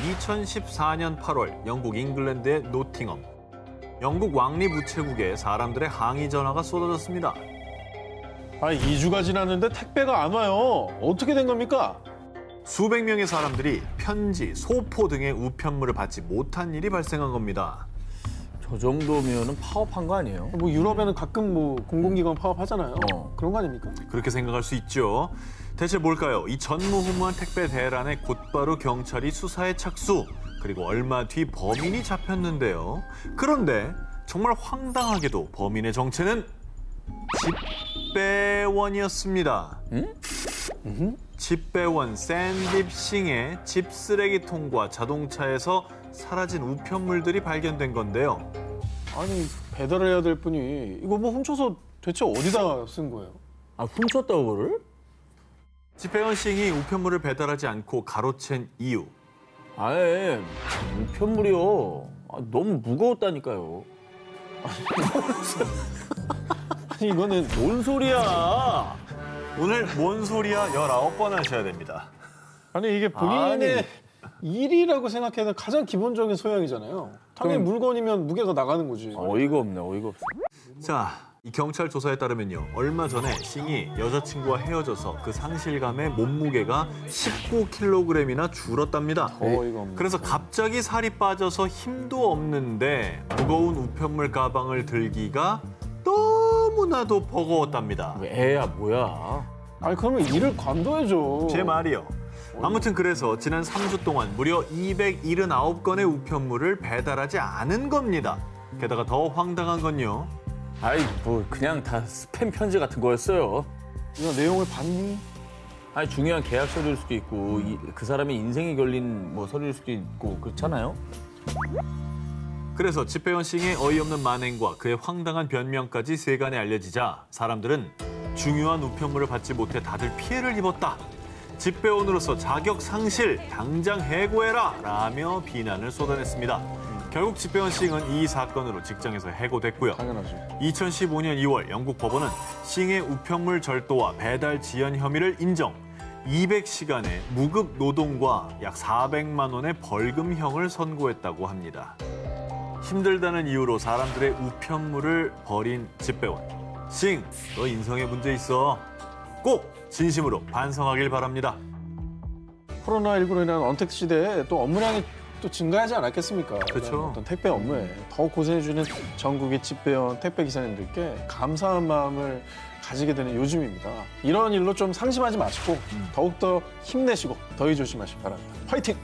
2014년 8월 영국 잉글랜드의 노팅엄. 영국 왕립 우체국에 사람들의 항의 전화가 쏟아졌습니다. 아, 2주가 지났는데 택배가 안 와요. 어떻게 된 겁니까? 수백 명의 사람들이 편지, 소포 등의 우편물을 받지 못한 일이 발생한 겁니다. 저 정도면은 파업한 거 아니에요? 뭐 유럽에는 가끔 뭐 공공기관 파업하잖아요. 어. 그런 거 아닙니까? 그렇게 생각할 수 있죠. 대체 뭘까요? 이 전무후무한 택배 대란에 곧바로 경찰이 수사에 착수. 그리고 얼마 뒤 범인이 잡혔는데요. 그런데 정말 황당하게도 범인의 정체는 집배원이었습니다. 집배원 샌딥싱의 집 쓰레기통과 자동차에서 사라진 우편물들이 발견된 건데요. 아니 배달을 해야 될 분이 이거 뭐 훔쳐서 대체 어디다 쓴 거예요? 아, 훔쳤다고 그를? 집배원 싱이 우편물을 배달하지 않고 가로챈 이유. 아예 우편물이요. 아, 너무 무거웠다니까요. 아니 이거는 뭔 소리야? 오늘 뭔 소리야 19번 하셔야 됩니다. 아니 이게 본인의 일이라고 생각해도 가장 기본적인 소양이잖아요. 당연히 그럼- 물건이면 무게가 나가는 거지. 어이가 없네, 어이가 없어. 자, 이 경찰 조사에 따르면요. 얼마 전에 싱이 여자친구와 헤어져서 그 상실감에 몸무게가 19kg이나 줄었답니다. 어이가 없네. 그래서 갑자기 살이 빠져서 힘도 없는데 무거운 우편물 가방을 들기가 너무나도 버거웠답니다. 애야, 뭐야? 아니 그러면 일을 관둬야죠. 제 말이요. 아무튼 그래서 지난 3주 동안 무려 279건의 우편물을 배달하지 않은 겁니다. 게다가 더 황당한 건요. 아이, 뭐, 그냥 다 스팸 편지 같은 거였어요. 이거 내용을 봤니? 아니, 중요한 계약 서류일 수도 있고, 이- 그 사람의 인생이 걸린 뭐 서류일 수도 있고, 그렇잖아요? 그래서 집배원 싱의 어이없는 만행과 그의 황당한 변명까지 세간에 알려지자 사람들은 중요한 우편물을 받지 못해 다들 피해를 입었다. 집배원으로서 자격 상실, 당장 해고해라! 라며 비난을 쏟아냈습니다. 결국 집배원 싱은 이 사건으로 직장에서 해고됐고요. 당연하죠. 2015년 2월 영국 법원은 싱의 우편물 절도와 배달 지연 혐의를 인정. 200시간의 무급 노동과 약 400만 원의 벌금형을 선고했다고 합니다. 힘들다는 이유로 사람들의 우편물을 버린 집배원. 싱, 너 인성에 문제 있어. 꼭 진심으로 반성하길 바랍니다. 코로나19로 인한 언택트 시대에 또 업무량이 또 증가하지 않았겠습니까? 그렇죠. 어떤 택배 업무에 더 고생해주는 전국의 집배원 택배 기사님들께 감사한 마음을 가지게 되는 요즘입니다. 이런 일로 좀 상심하지 마시고 더욱더 힘내시고 더위 조심하시기 바랍니다. 화이팅!